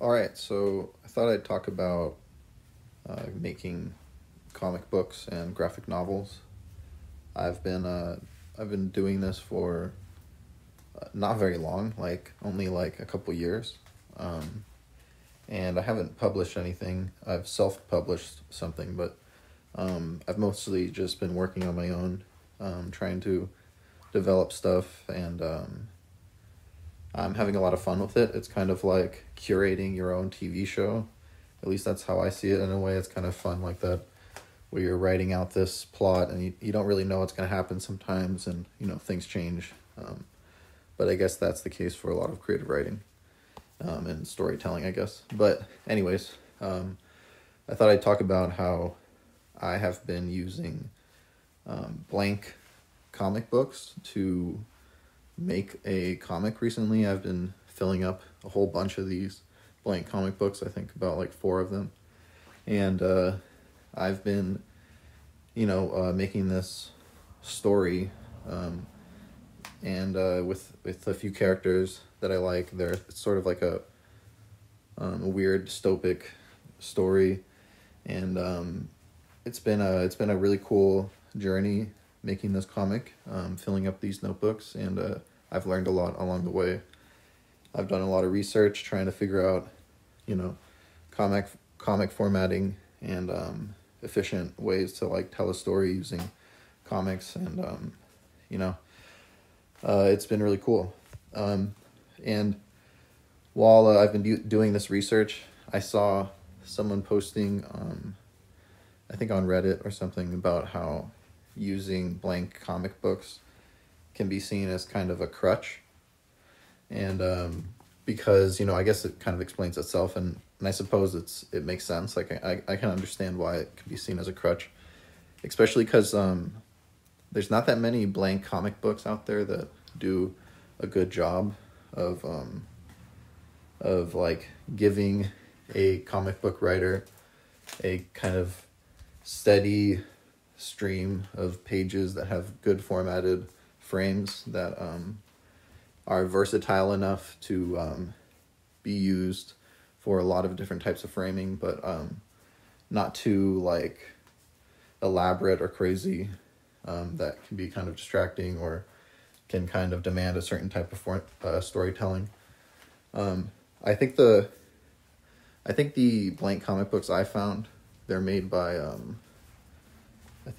All right, so I thought I'd talk about uh, making comic books and graphic novels. I've been uh, I've been doing this for uh, not very long, like only like a couple years, um, and I haven't published anything. I've self published something, but um, I've mostly just been working on my own, um, trying to develop stuff and um, I'm having a lot of fun with it. It's kind of like curating your own TV show. At least that's how I see it in a way. It's kind of fun like that, where you're writing out this plot and you, you don't really know what's going to happen sometimes, and you know things change. Um, but I guess that's the case for a lot of creative writing um, and storytelling, I guess. But anyways, um, I thought I'd talk about how I have been using um, blank comic books to make a comic recently. I've been filling up a whole bunch of these blank comic books, I think about like four of them. And uh, I've been, you know, uh, making this story um, and uh, with, with a few characters that I like. They're it's sort of like a, um, a weird dystopic story. And um, it's been a it's been a really cool journey making this comic, um, filling up these notebooks, and uh, I've learned a lot along the way. I've done a lot of research trying to figure out, you know, comic comic formatting and um, efficient ways to like tell a story using comics, and um, you know, uh, it's been really cool. Um, and while uh, I've been do- doing this research, I saw someone posting, um, I think on Reddit or something, about how using blank comic books can be seen as kind of a crutch. And um, because, you know, I guess it kind of explains itself and, and I suppose it's it makes sense. Like I, I can understand why it can be seen as a crutch. Especially because um, there's not that many blank comic books out there that do a good job of um, of like giving a comic book writer a kind of steady stream of pages that have good formatted frames that um, are versatile enough to um, be used for a lot of different types of framing, but um, not too like elaborate or crazy um, that can be kind of distracting or can kind of demand a certain type of for, uh, storytelling. Um, I think the I think the blank comic books I found they're made by um,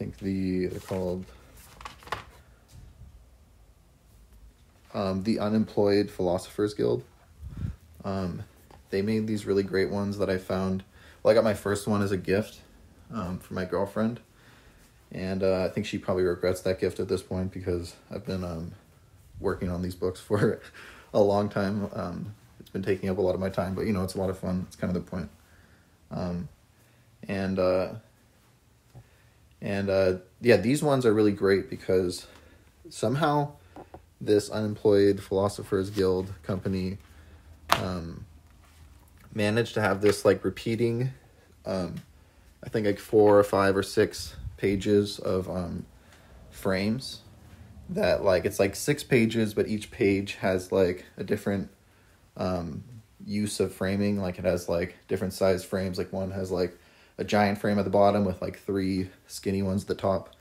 think the they're called um, the Unemployed Philosophers Guild. Um, they made these really great ones that I found. Well, I got my first one as a gift um, for my girlfriend, and uh, I think she probably regrets that gift at this point because I've been um, working on these books for a long time. Um, it's been taking up a lot of my time, but you know, it's a lot of fun. It's kind of the point. Um, and uh, and uh, yeah, these ones are really great because somehow this unemployed philosophers guild company um, managed to have this like repeating um, i think like four or five or six pages of um, frames that like it's like six pages but each page has like a different um, use of framing. Like it has like different size frames. Like one has like a giant frame at the bottom with like three skinny ones at the top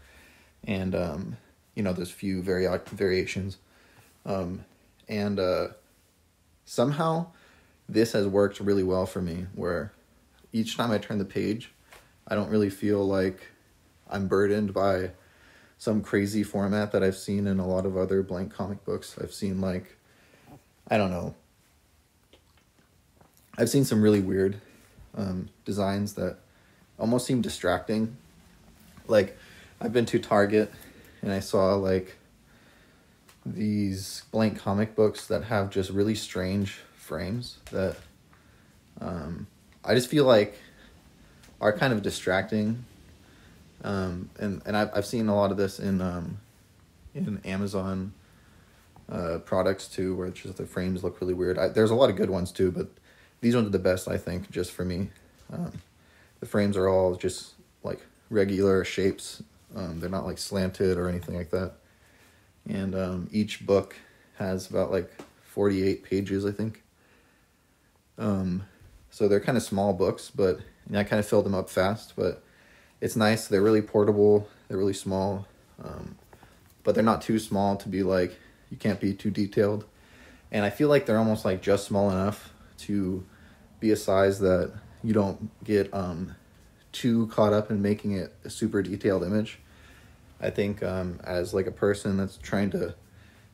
and um, you know there's few vari- variations um, and uh, somehow this has worked really well for me where each time I turn the page, I don't really feel like I'm burdened by some crazy format that I've seen in a lot of other blank comic books. I've seen like I don't know. I've seen some really weird um, designs that almost seem distracting. Like I've been to Target and I saw like these blank comic books that have just really strange frames that um, I just feel like are kind of distracting. Um, and and I've I've seen a lot of this in um, in Amazon uh, products too, where just the frames look really weird. I, there's a lot of good ones too, but these ones are the best I think, just for me. Um, the frames are all just like regular shapes. Um, they're not like slanted or anything like that and um, each book has about like 48 pages i think um, So they're kind of small books, but I kind of fill them up fast. But it's nice. They're really portable. They're really small, um, but they're not too small to be like you can't be too detailed. And I feel like they're almost like just small enough to be a size that you don't get um, too caught up in making it a super detailed image. I think um, as like a person that's trying to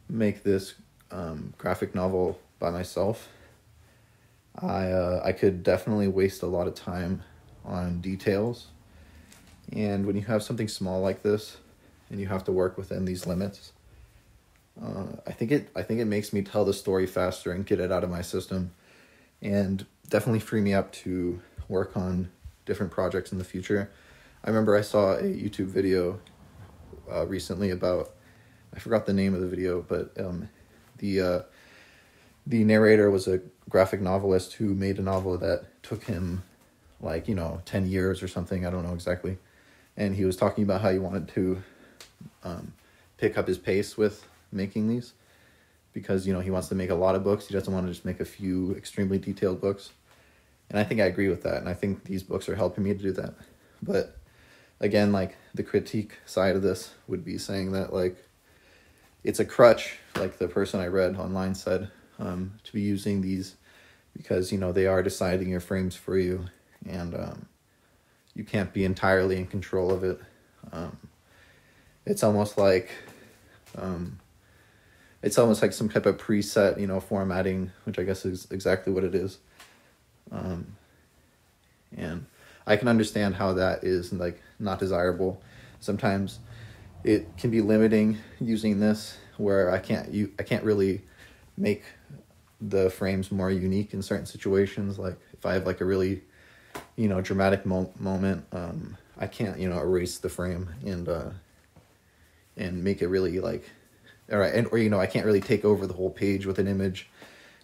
make this um, graphic novel by myself, I uh, I could definitely waste a lot of time on details. And when you have something small like this, and you have to work within these limits, uh, I think it I think it makes me tell the story faster and get it out of my system, and definitely free me up to work on different projects in the future. I remember I saw a YouTube video uh, recently about I forgot the name of the video, but um, the uh, the narrator was a graphic novelist who made a novel that took him like you know 10 years or something i don't know exactly and he was talking about how he wanted to um, pick up his pace with making these because you know he wants to make a lot of books. He doesn't want to just make a few extremely detailed books. And i think i agree with that and i think these books are helping me to do that. But again like the critique side of this would be saying that like it's a crutch like the person i read online said um, to be using these because you know they are deciding your frames for you and um, you can't be entirely in control of it. Um, it's almost like um, it's almost like some type of preset you know formatting which i guess is exactly what it is um, and i can understand how that is like not desirable sometimes it can be limiting using this where i can't you i can't really make the frames more unique in certain situations. Like if I have like a really, you know, dramatic mo- moment, um, I can't you know erase the frame and uh, and make it really like, all right, and or you know I can't really take over the whole page with an image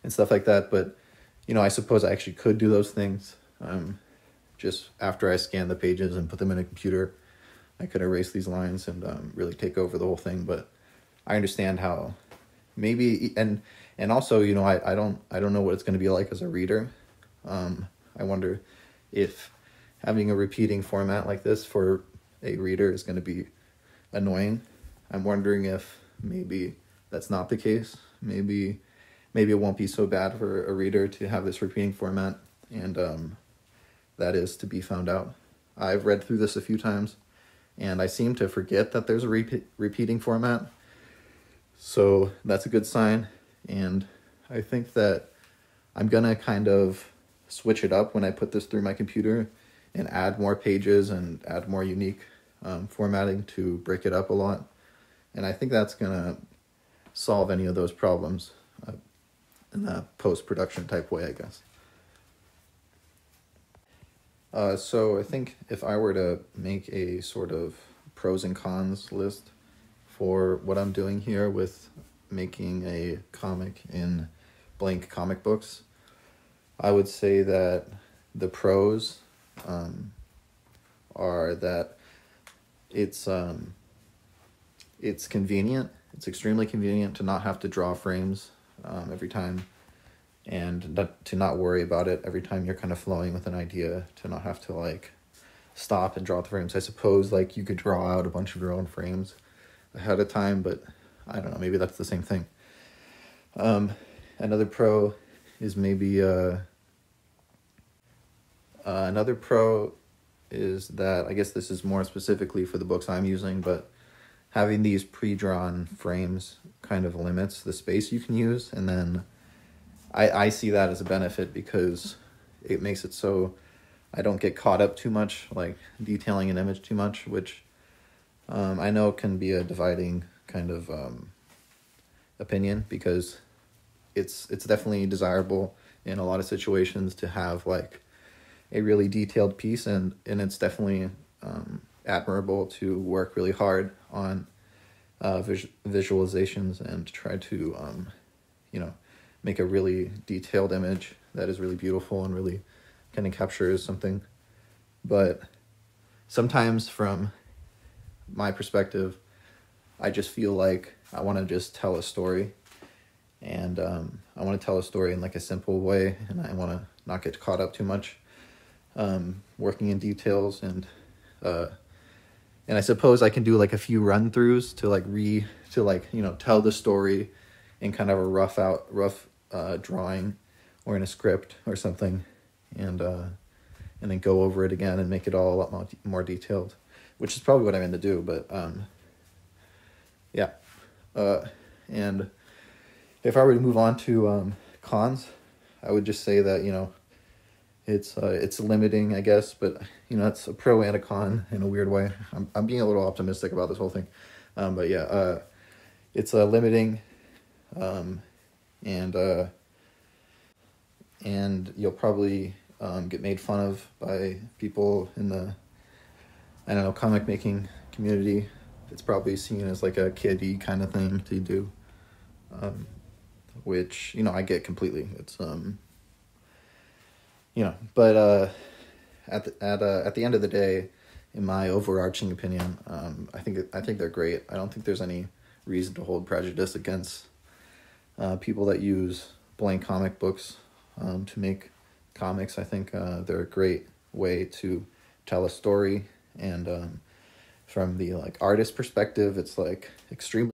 and stuff like that. But you know I suppose I actually could do those things. Um, just after I scan the pages and put them in a computer, I could erase these lines and um, really take over the whole thing. But I understand how maybe and and also you know I, I don't I don't know what it's going to be like as a reader. Um, I wonder if having a repeating format like this for a reader is going to be annoying. I'm wondering if maybe that's not the case. Maybe maybe it won't be so bad for a reader to have this repeating format, and um, that is to be found out. I've read through this a few times, and I seem to forget that there's a repeat, repeating format. So that's a good sign. And I think that I'm to kind of switch it up when I put this through my computer and add more pages and add more unique um, formatting to break it up a lot. And I think that's going to solve any of those problems uh, in a post production type way, I guess. Uh, so I think if I were to make a sort of pros and cons list for what I'm doing here with making a comic in blank comic books, I would say that the pros um, are that it's um, it's convenient. It's extremely convenient to not have to draw frames um, every time, and not, to not worry about it every time you're kind of flowing with an idea. To not have to like stop and draw the frames. I suppose like you could draw out a bunch of your own frames ahead of time, but I don't know, maybe that's the same thing. Um, another pro is maybe uh, uh, another pro is that I guess this is more specifically for the books I'm using, but having these pre-drawn frames kind of limits the space you can use, and then I I see that as a benefit because it makes it so I don't get caught up too much, like detailing an image too much, which um, I know can be a dividing kind of um, opinion because it's it's definitely desirable in a lot of situations to have like a really detailed piece and and it's definitely um, admirable to work really hard on uh, vis- visualizations and try to um, you know make a really detailed image that is really beautiful and really kind of captures something. But sometimes from my perspective I just feel like I want to just tell a story, and um, I want to tell a story in like a simple way, and I want to not get caught up too much. Um, working in details and uh, and I suppose I can do like a few run throughs to like re to like you know tell the story in kind of a rough out rough uh, drawing or in a script or something. And uh, and then go over it again and make it all a lot more, more detailed which is probably what I'm going to do but um, yeah. Uh, and if I were to move on to um, cons I would just say that you know it's uh, it's limiting, I guess, but you know it's a pro and a con in a weird way. I'm I'm being a little optimistic about this whole thing, um, but yeah, uh, it's uh, limiting, um, and uh, and you'll probably um, get made fun of by people in the I don't know comic making community. It's probably seen as like a kiddie kind of thing to do, um, which you know I get completely. It's um you know, but uh, at the, at uh, at the end of the day, in my overarching opinion, um, I think I think they're great. I don't think there's any reason to hold prejudice against uh, people that use blank comic books um, to make comics. I think uh, they're a great way to tell a story, and um, from the like artist perspective, it's like extremely